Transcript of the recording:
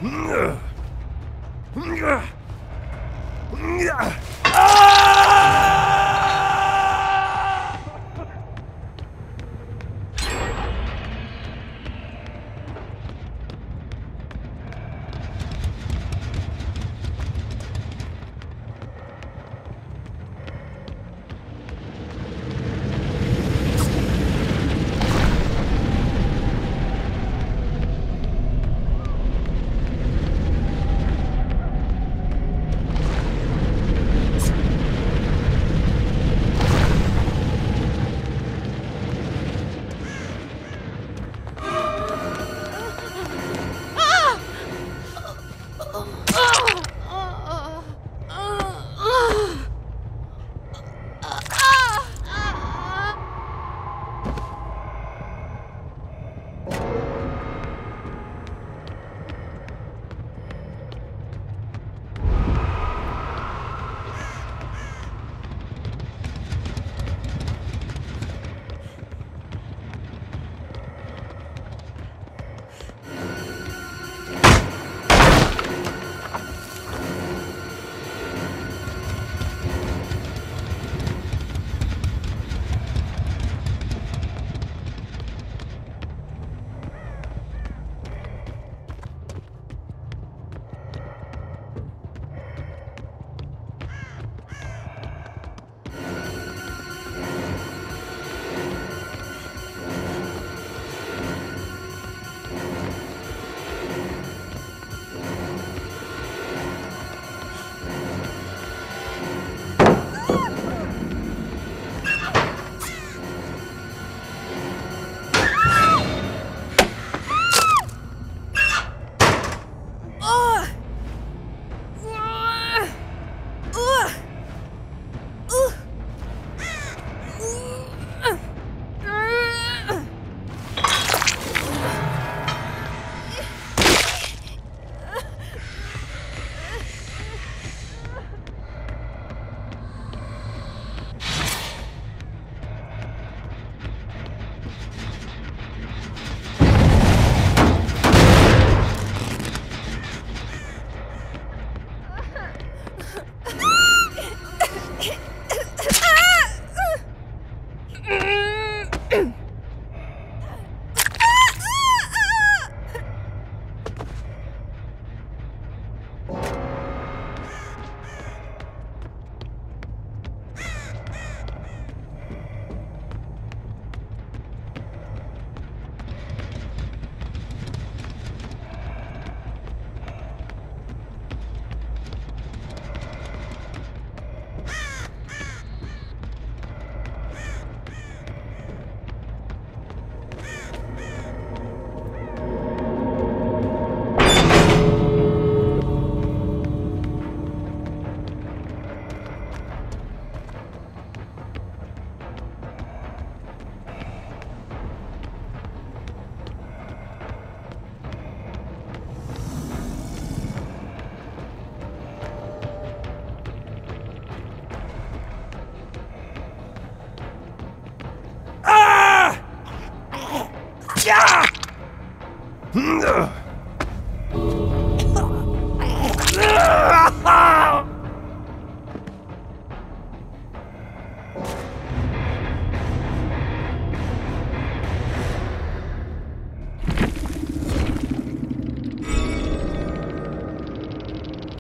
Ugh.